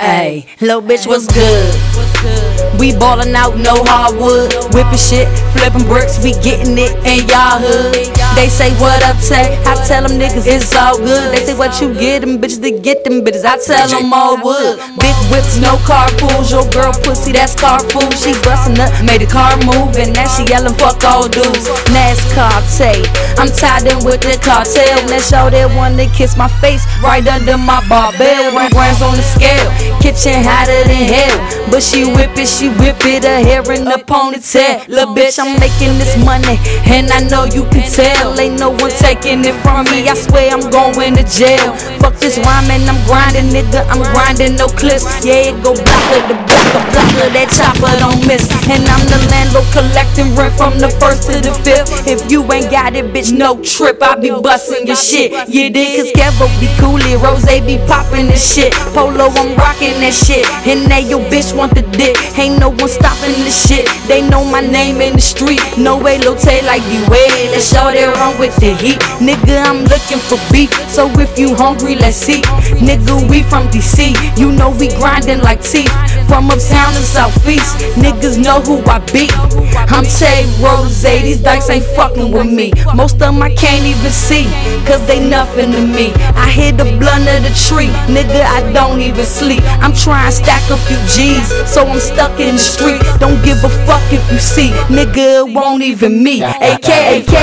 Hey, little bitch, what's good? We ballin' out, no hardwood. Whippin' shit, flippin' bricks, we gettin' it in y'all hood. They say, What up, Tay? I tell them niggas it's all good. They say, What you get them bitches to get them bitches? I tell them all wood. Big whips, no carpools. Your girl pussy, that's car. She bustin' up, made the car move, and now she yellin' fuck all dudes. NASCAR Tay, I'm tied in with the cartel. That show that wanna kiss my face right under my barbell. One grams on the scale, kitchen hotter than hell. But she whip it, she whip it, her hair in the ponytail. Little bitch, I'm making this money, and I know you can tell. Ain't no one taking it from me. I swear I'm going to jail. Fuck this rhyming, I'm grinding, nigga. I'm grinding, no clips. Yeah, it go blocker, the blocker, blocker. That chopper don't miss. And I'm the landlord collecting rent from the first to the fifth. If you ain't got it, bitch, no trip. I be busting your shit. You dig? Cause Kevo be coolin', Rose be popping this shit. Polo, I'm rocking that shit. And now your bitch want the dick. Ain't no one stopping this shit. They know my name in the street. No way, Lotte like you eh? way. Let's show they wrong with the heat. Nigga, I'm looking for beef. So if you hungry, let's eat. Nigga, we from DC. You know we grinding like teeth. From uptown to southeast. Niggas know who I be. I'm Tay Rose. These dykes ain't fucking with me. Most of them I can't even see. Cause they nothing to me. I hear the blunt of the tree. Nigga, I don't even sleep. I'm trying to stack a few G's. So I'm stuck in the street. Don't give a fuck if you see. Nigga, it won't even me. AK, AK,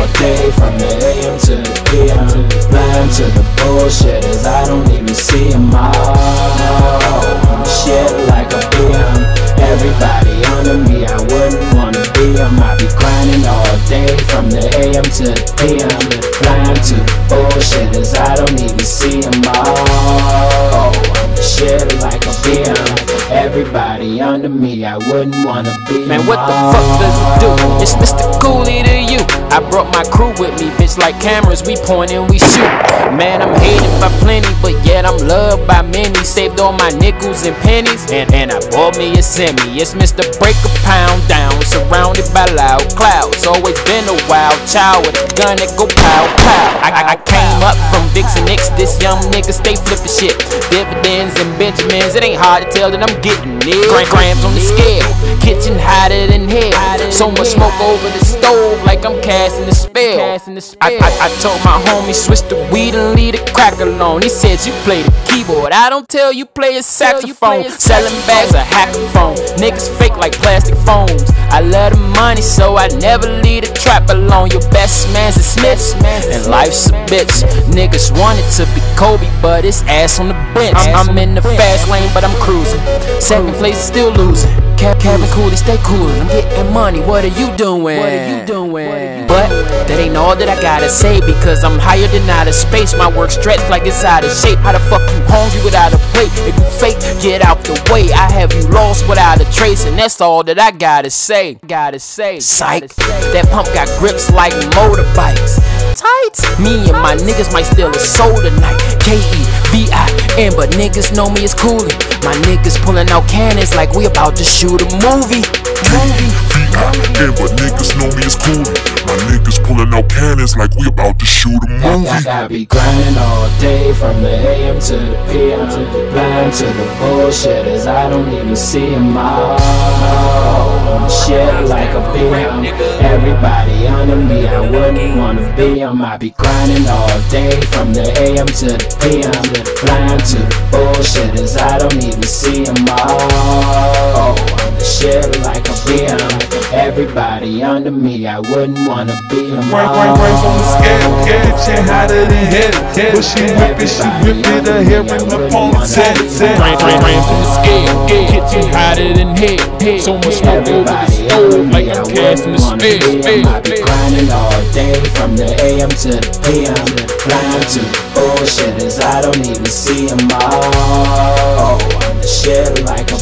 all day from the AM to the PM. Blind to the bullshitters, I don't even see them all. Shit like a BM. Everybody under me, I wouldn't wanna be them. I be grinding all day from the AM to the PM. Under me, I wouldn't wanna be Man, what the fuck does it do? It's Mr. Kooley to you. I brought my crew with me, bitch, like cameras, we point and we shoot. Man, I'm hated by plenty, but yet I'm loved by many. Saved all my nickels and pennies, and, and I bought me a semi. It's Mr. Break a Pound Down, surrounded by loud clouds. Always been a wild child with a gun that go pow pow. I, I, I came up from Vixen X, this young nigga stay flipping shit. Dividends and Benjamins, it ain't hard to tell that I'm getting it. Gram- grams on the scale, kitchen hotter than hell. So much smoke over the stove, like I'm casting the spell. I, I, I told my homie switch the weed and leave the crack alone. He said you play the keyboard, I don't tell you play a saxophone. Selling bags of hackathon, niggas fake like plastic phones. I love the money, so I never leave the trap alone. Your best man's a Smith, and life's a bitch. Niggas wanted to be Kobe, but it's ass on the bench. I'm, I'm in the fast lane, but I'm cruising. Second place, still losing. Cap, Kevin Kooley, stay cool. I'm getting money. What are you doing? What are you doing? But that ain't all that I gotta say because I'm higher than outer space. My work stretched like it's out of shape. How the fuck you hungry without a plate? If you fake, get out the way. I have you lost without a trace, and that's all that I gotta say. Gotta say. Psych. That pump got grips like motorbikes. Tight. Me and my niggas might steal a soul tonight. K E V I N, but niggas know me as Kooley. My niggas pulling out cannons like we about to shoot a movie. V-I-N, but niggas know me as. Out cannons like we about to shoot a movie. I, I be grinding all day from the AM to the PM. Blind to the bullshitters, I don't even see them all. Shit like a BM. Everybody under me, I wouldn't wanna be 'em. I be grinding all day from the AM to the PM. Blind to the bullshitters, I don't even see them all. Oh, shit. Everybody under me, I wouldn't wanna be 'em Rank, rank, rank on the scale, kitchen hotter than hell. But she whip it, she whip it, her hair in the ponytail. Rain, rain, rain from the scale, kitchen hotter than hell. So much smoke over the Everybody stove, like I I'm casting the wouldn't wanna be 'em. I be spell. grinding all day from the AM to the PM. Blind to bullshitters, I don't even see them all. Oh, I'm the shit like a